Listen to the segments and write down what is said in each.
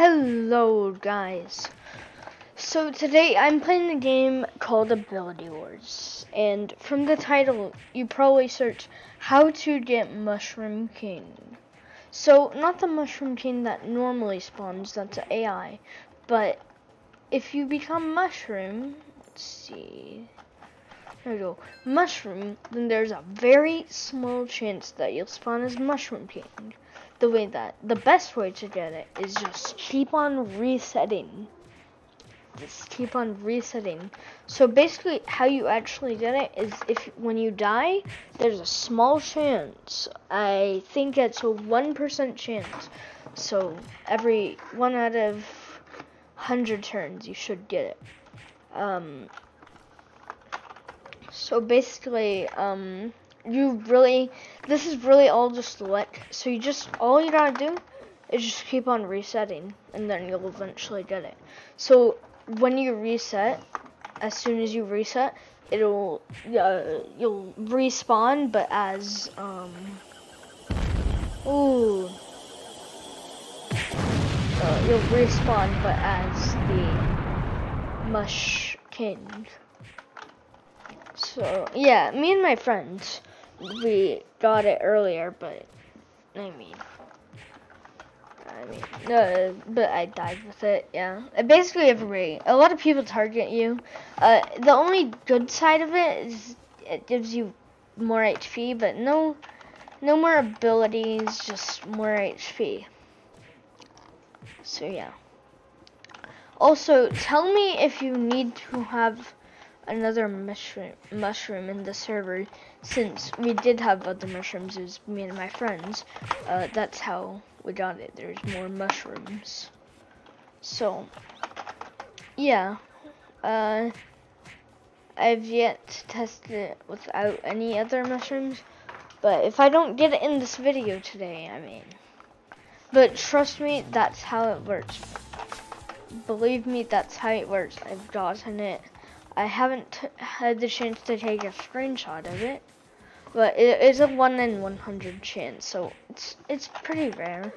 Hello guys. So today I'm playing a game called Ability Wars and from the title you probably search how to get Mushroom King. So not the Mushroom King that normally spawns, that's AI, but if you become Mushroom, let's see, there we go, Mushroom, then there's a very small chance that you'll spawn as Mushroom King the way that the best way to get it is just keep on resetting. Just keep on resetting. So basically how you actually get it is if when you die, there's a small chance. I think it's a 1% chance. So every one out of 100 turns you should get it. Um so basically um you really, this is really all just luck. So you just, all you gotta do is just keep on resetting and then you'll eventually get it. So when you reset, as soon as you reset, it'll, uh, you'll respawn, but as, um, ooh, uh, you'll respawn, but as the Mush King. So, yeah, me and my friends, we got it earlier, but I mean, I mean, no, but I died with it. Yeah, basically everybody, a lot of people target you. Uh, the only good side of it is it gives you more HP, but no, no more abilities, just more HP. So yeah. Also, tell me if you need to have another mushroom mushroom in the server since we did have other mushrooms it was me and my friends. Uh, that's how we got it. There's more mushrooms. So yeah. Uh, I've yet to test it without any other mushrooms but if I don't get it in this video today I mean. But trust me that's how it works. Believe me that's how it works. I've gotten it I haven't had the chance to take a screenshot of it, but it is a 1 in 100 chance, so it's it's pretty rare.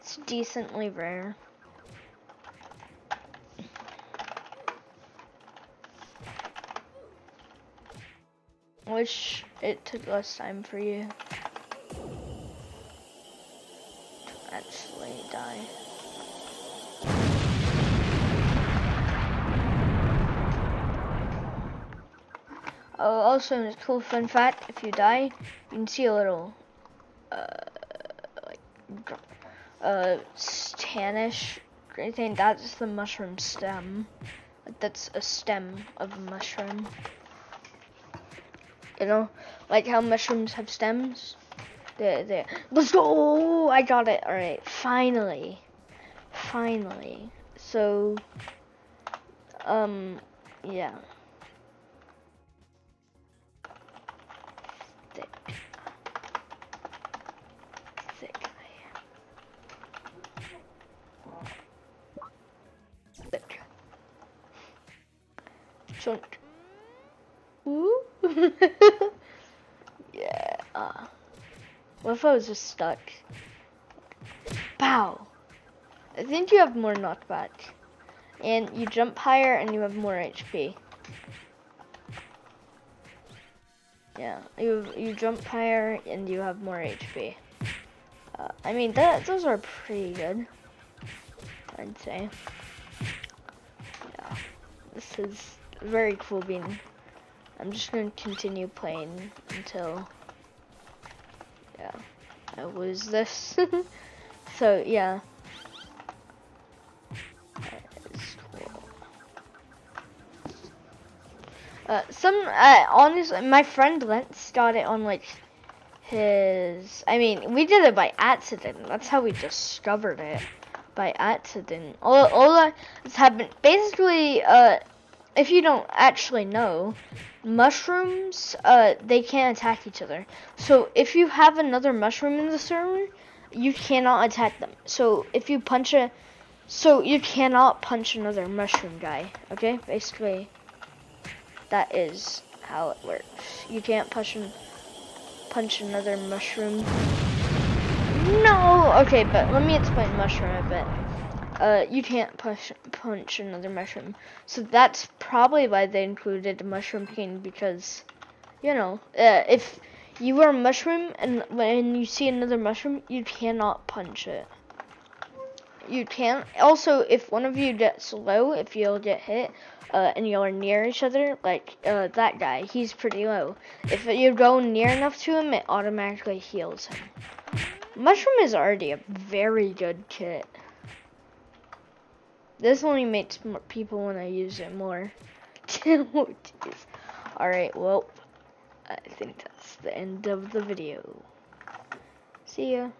It's decently rare. Wish it took less time for you to actually die. Oh, also, a cool fun fact: if you die, you can see a little, uh, like, uh, stanish thing. That's the mushroom stem. That's a stem of a mushroom. You know, like how mushrooms have stems. There, there. Let's go! I got it. All right, finally, finally. So, um, yeah. Chunk. Ooh. yeah. What if I was just stuck? Pow. I think you have more knockback. And you jump higher and you have more HP. Yeah, you you jump higher and you have more HP. Uh, I mean, that those are pretty good. I'd say. Yeah, this is very cool being. I'm just gonna continue playing until yeah I lose this. so yeah. Uh, some uh, honestly, my friend Lentz got it on like his. I mean, we did it by accident. That's how we discovered it by accident. All all that's happened. Basically, uh, if you don't actually know, mushrooms, uh, they can't attack each other. So if you have another mushroom in the server, you cannot attack them. So if you punch a, so you cannot punch another mushroom guy. Okay, basically, that is how it works. You can't punch punch another mushroom. No. Okay, but let me explain mushroom a bit. Uh, you can't push punch another mushroom. So that's probably why they included Mushroom King because, you know, uh, if you are a mushroom and when you see another mushroom, you cannot punch it. You can't. Also, if one of you gets low, if you'll get hit, uh, and you're near each other, like uh, that guy, he's pretty low. If you go near enough to him, it automatically heals him. Mushroom is already a very good kit. This only makes more people want to use it more. oh, Alright, well, I think that's the end of the video. See ya.